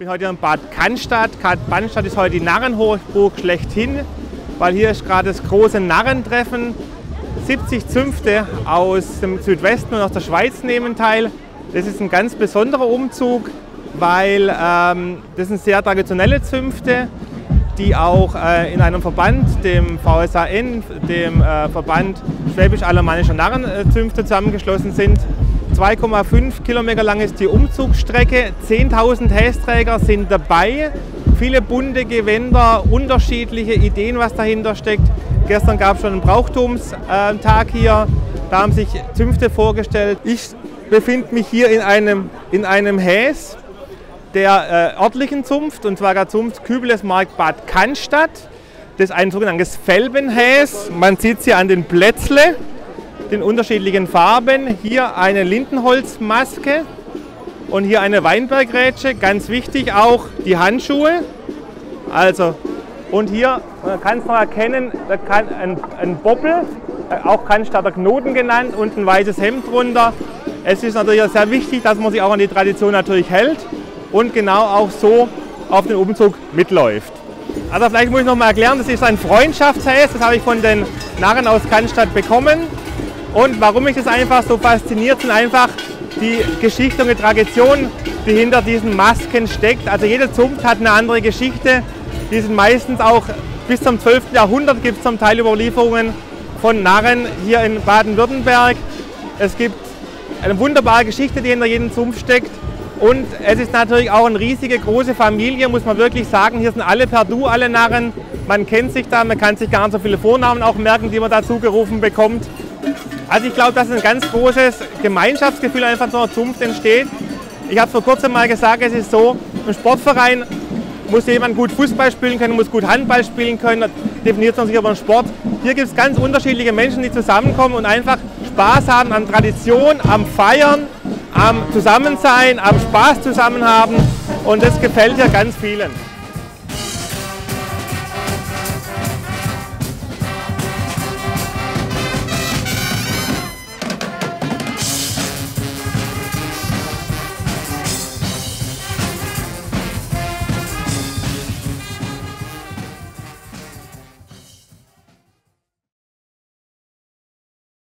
bin heute in Bad Cannstatt. Cannstatt ist heute die Narrenhochburg schlechthin, weil hier ist gerade das große Narrentreffen. 70 Zünfte aus dem Südwesten und aus der Schweiz nehmen teil. Das ist ein ganz besonderer Umzug, weil ähm, das sind sehr traditionelle Zünfte, die auch äh, in einem Verband, dem VSAN, dem äh, Verband Schwäbisch-Alemannischer Narrenzünfte zusammengeschlossen sind. 2,5 Kilometer lang ist die Umzugsstrecke, 10.000 Hästräger sind dabei, viele bunte Gewänder, unterschiedliche Ideen, was dahinter steckt. Gestern gab es schon einen Brauchtumstag hier, da haben sich Zünfte vorgestellt. Ich befinde mich hier in einem, in einem Häs der äh, örtlichen Zunft, und zwar der Zunft Kübelesmarkt Bad Cannstatt. Das ist ein sogenanntes Felbenhäs. Man sieht es hier an den Plätzle den unterschiedlichen Farben. Hier eine Lindenholzmaske und hier eine Weinbergrätsche. Ganz wichtig auch die Handschuhe. Also, und hier man kann es noch erkennen, da kann ein, ein Bobbel, äh, auch Cannstatter Knoten genannt und ein weißes Hemd drunter. Es ist natürlich sehr wichtig, dass man sich auch an die Tradition natürlich hält und genau auch so auf den Umzug mitläuft. Also vielleicht muss ich noch mal erklären, das ist ein Freundschaftshaus, das habe ich von den Narren aus Cannstatt bekommen. Und warum mich das einfach so fasziniert, sind einfach die Geschichte und die Tradition, die hinter diesen Masken steckt. Also jede Zunft hat eine andere Geschichte. Die sind meistens auch bis zum 12. Jahrhundert gibt es zum Teil Überlieferungen von Narren hier in Baden-Württemberg. Es gibt eine wunderbare Geschichte, die hinter jedem Zunft steckt. Und es ist natürlich auch eine riesige, große Familie, muss man wirklich sagen. Hier sind alle per Du, alle Narren. Man kennt sich da, man kann sich gar nicht so viele Vornamen auch merken, die man dazu gerufen bekommt. Also ich glaube, dass ein ganz großes Gemeinschaftsgefühl einfach so einer Zunft entsteht. Ich habe vor kurzem mal gesagt, es ist so, im Sportverein muss jemand gut Fußball spielen können, muss gut Handball spielen können, definiert man sich aber einen Sport. Hier gibt es ganz unterschiedliche Menschen, die zusammenkommen und einfach Spaß haben an Tradition, am Feiern, am Zusammensein, am Spaß zusammen haben und das gefällt ja ganz vielen.